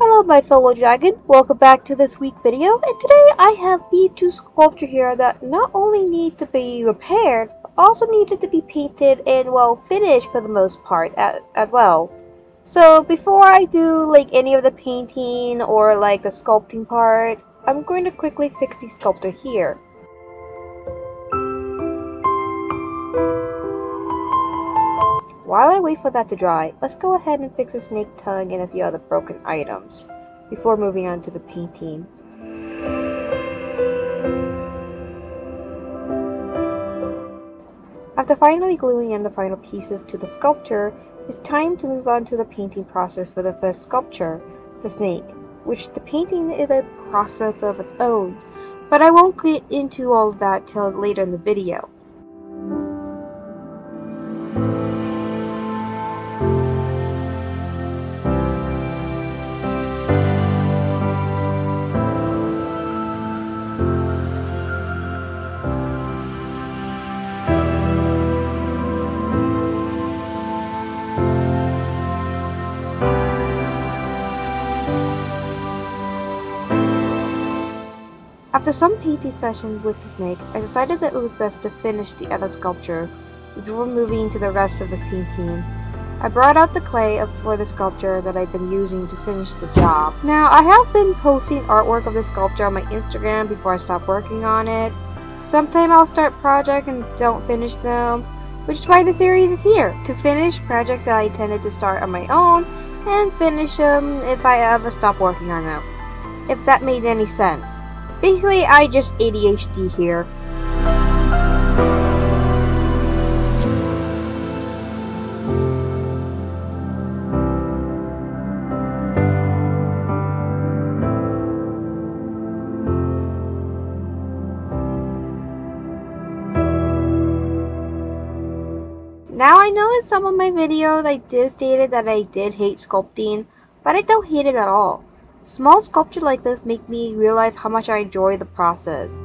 Hello my fellow dragon, welcome back to this week video and today I have the two sculpture here that not only need to be repaired but also needed to be painted and well finished for the most part as, as well. So before I do like any of the painting or like the sculpting part, I'm going to quickly fix the sculptor here. While I wait for that to dry, let's go ahead and fix the snake tongue and a few other broken items before moving on to the painting. After finally gluing in the final pieces to the sculpture, it's time to move on to the painting process for the first sculpture, the snake, which the painting is a process of its own, but I won't get into all of that till later in the video. After some painting sessions with the snake, I decided that it was best to finish the other sculpture before moving to the rest of the painting. I brought out the clay for the sculpture that I've been using to finish the job. Now, I have been posting artwork of the sculpture on my Instagram before I stop working on it. Sometime I'll start project and don't finish them, which is why the series is here, to finish project that I intended to start on my own and finish them if I ever stop working on them. If that made any sense. Basically, I just ADHD here. Now I know in some of my videos I did stated that I did hate sculpting, but I don't hate it at all. Small sculptures like this make me realize how much I enjoy the process.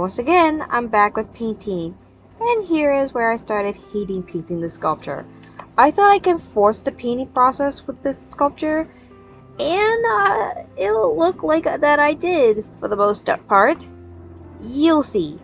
Once again, I'm back with painting. And here is where I started hating painting the sculpture. I thought I could force the painting process with this sculpture, and uh, it'll look like that I did for the most part. You'll see.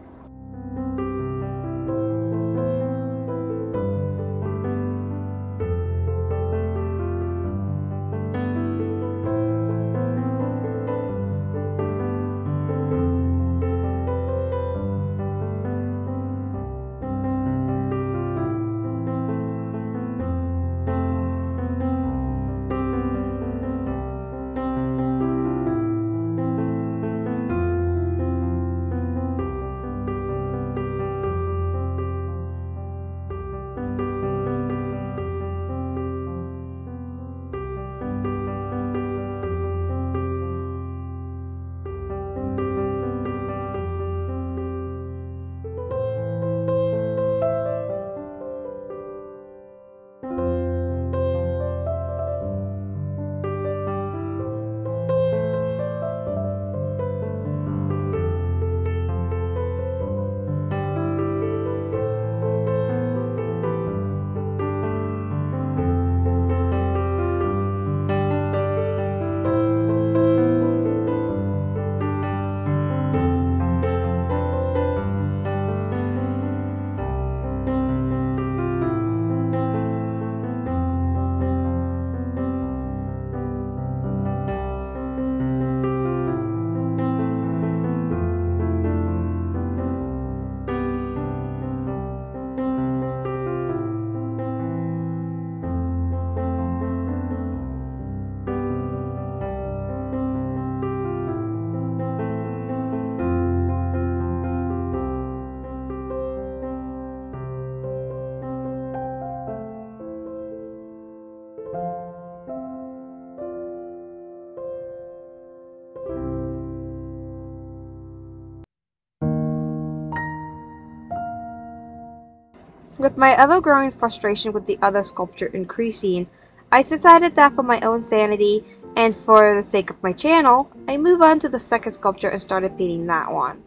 With my ever-growing frustration with the other sculpture increasing, I decided that for my own sanity and for the sake of my channel, I move on to the second sculpture and started painting that one.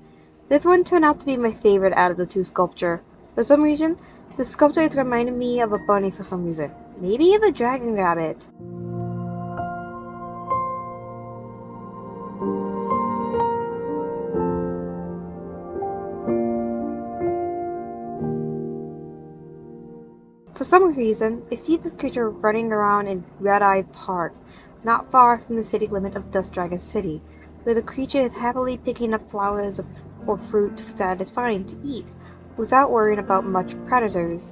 This one turned out to be my favorite out of the two sculpture. For some reason, the sculpture is reminding me of a bunny for some reason. Maybe the dragon rabbit. For some reason, I see this creature running around in Red Eye Park, not far from the city limit of Dust Dragon City, where the creature is happily picking up flowers or fruit that it finds to eat, without worrying about much predators.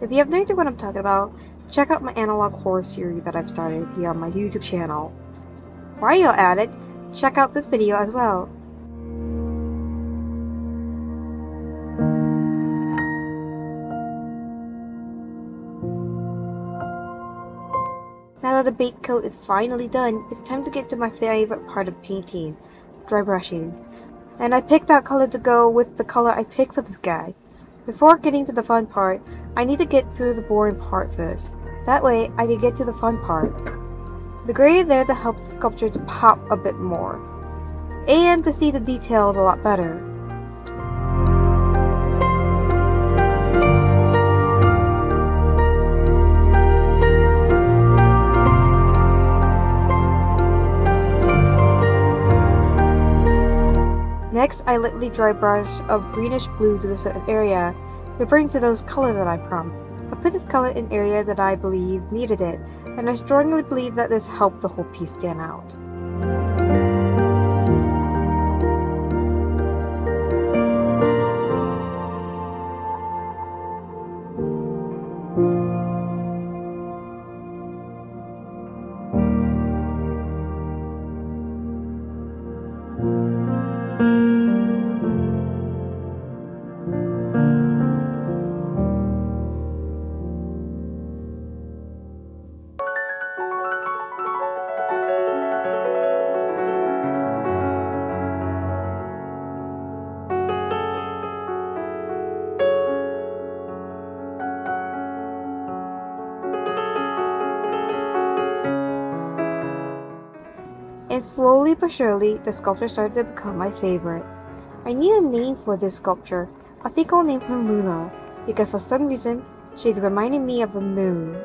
If you have no idea what I'm talking about, check out my analog horror series that I've started here on my YouTube channel. While you're at it, check out this video as well. Now that the base coat is finally done, it's time to get to my favorite part of painting, dry brushing. And I picked that color to go with the color I picked for this guy. Before getting to the fun part, I need to get through the boring part first. That way, I can get to the fun part. The gray is there to help the sculpture to pop a bit more, and to see the details a lot better. Next, I lightly dry brush a greenish blue to the certain area to bring to those colors that I promised. I put this color in area that I believe needed it, and I strongly believe that this helped the whole piece stand out. And slowly but surely, the sculpture started to become my favorite. I need a name for this sculpture. I think I'll name her Luna, because for some reason, she's reminding me of a moon.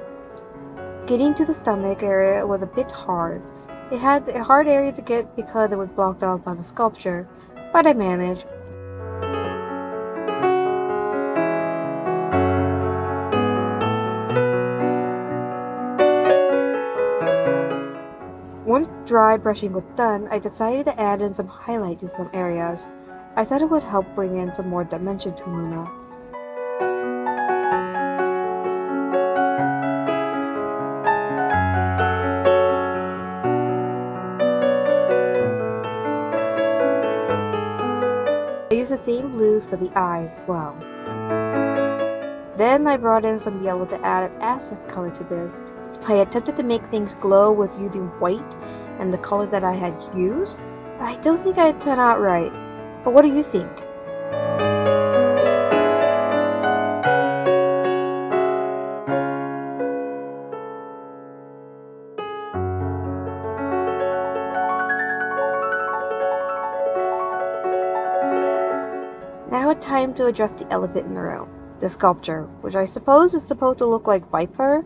Getting to the stomach area was a bit hard. It had a hard area to get because it was blocked off by the sculpture, but I managed. Dry brushing was done, I decided to add in some highlight to some areas. I thought it would help bring in some more dimension to Luna. I used the same blues for the eyes as well. Then I brought in some yellow to add an accent color to this. I attempted to make things glow with using white and the color that I had used, but I don't think it turned out right. But what do you think? Now it's time to address the elephant in the room, the sculpture, which I suppose is supposed to look like Viper,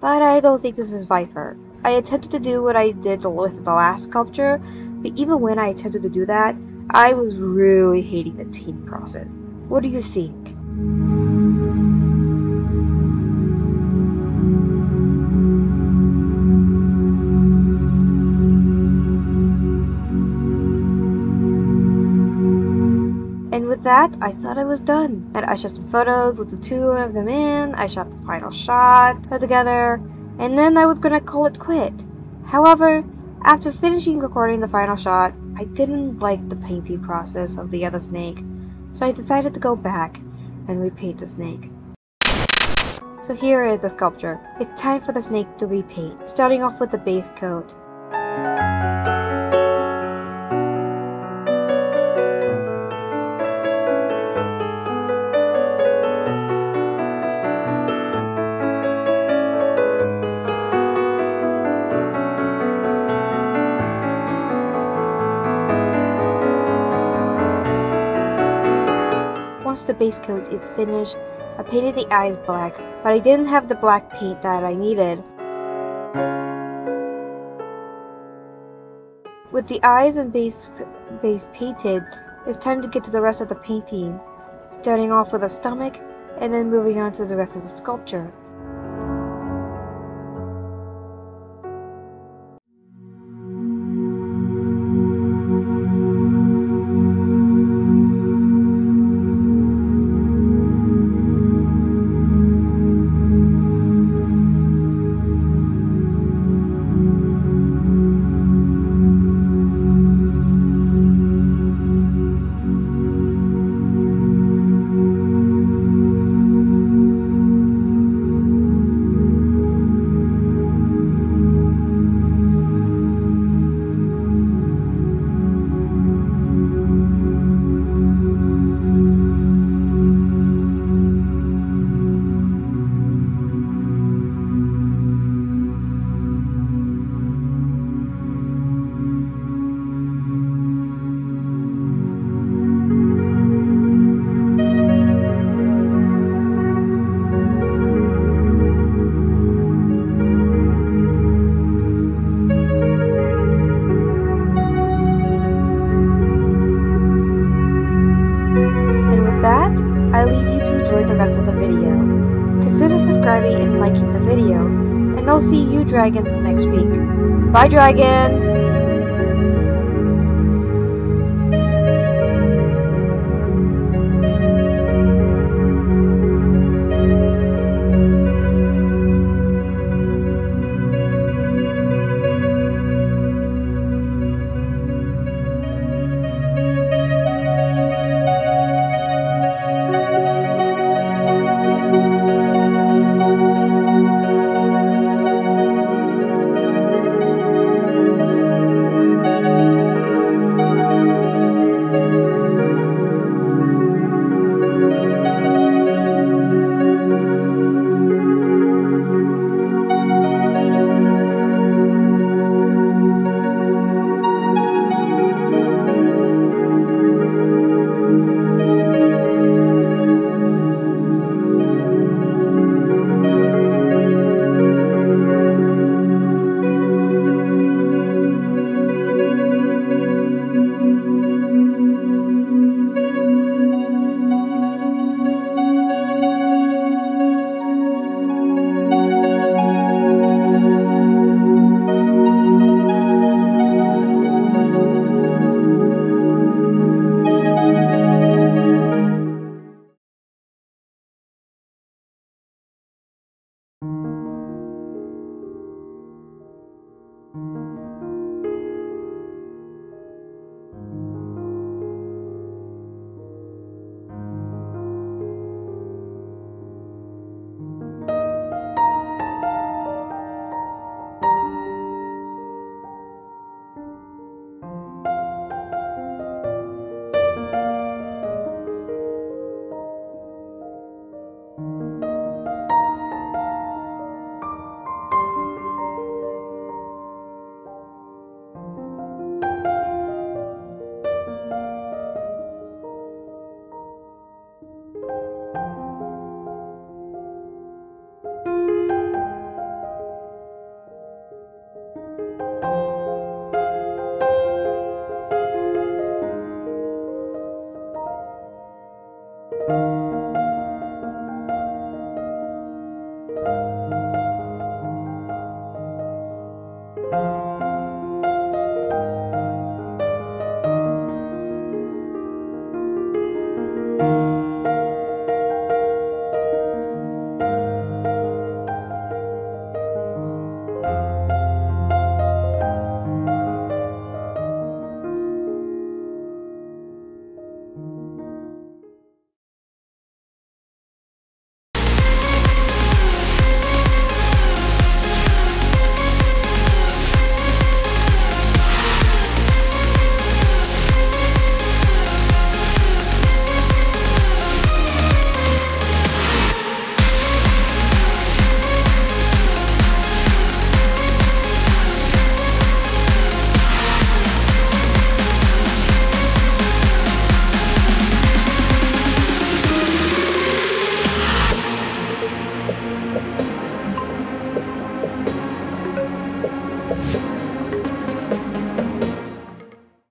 but I don't think this is Viper. I attempted to do what I did with the last sculpture, but even when I attempted to do that, I was really hating the painting process. What do you think? That, I thought I was done. And I shot some photos with the two of them in, I shot the final shot together, and then I was gonna call it quit. However, after finishing recording the final shot, I didn't like the painting process of the other snake, so I decided to go back and repaint the snake. So here is the sculpture. It's time for the snake to repaint, starting off with the base coat. The base coat is finished, I painted the eyes black, but I didn't have the black paint that I needed. With the eyes and base, base painted, it's time to get to the rest of the painting, starting off with the stomach and then moving on to the rest of the sculpture. Dragons next week. Bye dragons!